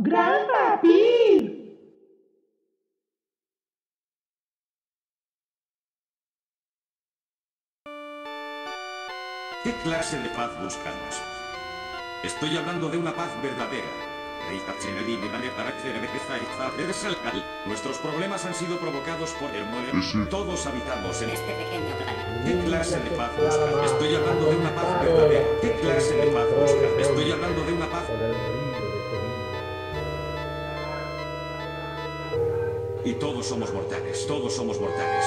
Gran Papi. ¿Qué clase de paz buscamos? Estoy hablando de una paz verdadera. Nuestros problemas han sido provocados por el mole. Todos habitamos en este pequeño plano. ¿Qué clase de paz buscan? Estoy hablando de una paz verdadera. ¿Qué clase de paz buscan? Y todos somos mortales. Todos somos mortales.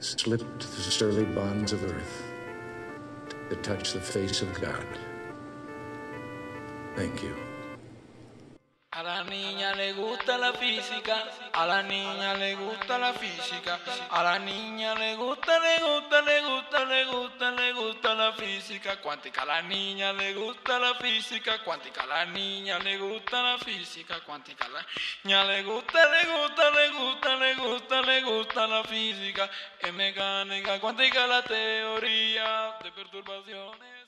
Slipped the surly bonds of earth to touch the face of God. Thank you. A la niña le gusta la física, a la niña le gusta la física, a la niña le gusta, le gusta, le gusta, le gusta, le gusta la física cuántica, a la niña le gusta la física cuántica, a la niña le gusta la física cuántica, a la niña le gusta, le gusta, le gusta, le gusta, le gusta la física, es mecánica cuántica la teoría de perturbaciones.